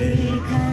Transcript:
离开。